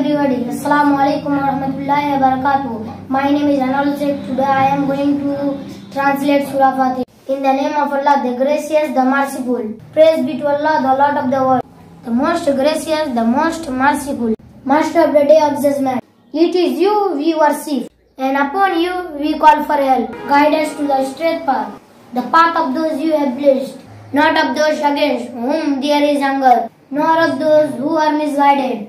everybody. Assalamu alaikum wa rahmatullahi wa barakatuh. My name is Anarul Sheikh. Today I am going to translate Surah Fateha. In the name of Allah, the gracious, the merciful. Praise be to Allah, the Lord of the world. The most gracious, the most merciful. Master of the day of judgment. It is you we worship. And upon you we call for help. Guide us to the straight path. The path of those you have blessed. Not of those against whom there is anger. Nor of those who are misguided.